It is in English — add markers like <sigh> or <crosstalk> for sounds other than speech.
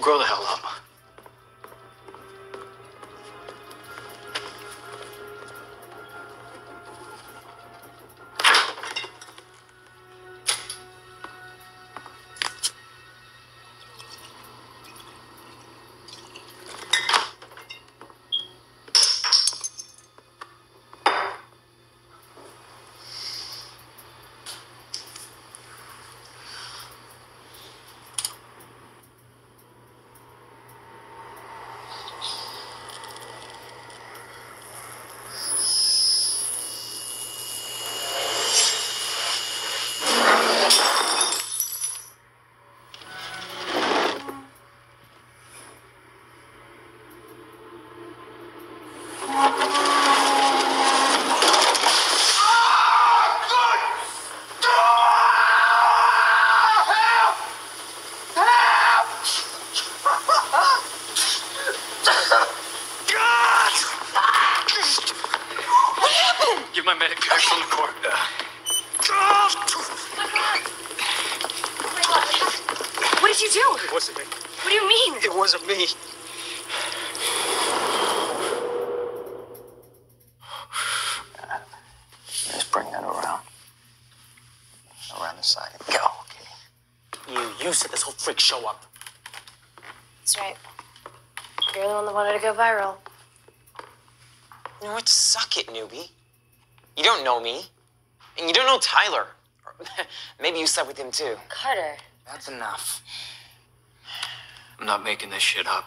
grow the hell up. My medic back from the court. What did you do? It wasn't me. What do you mean? It wasn't me. Just bring that around. Around the side. Go. Okay. You, you set this whole freak show up. That's right. You're the one that wanted to go viral. You know what? Suck it, newbie. You don't know me. And you don't know Tyler. <laughs> Maybe you slept with him too. Carter. That's enough. I'm not making this shit up.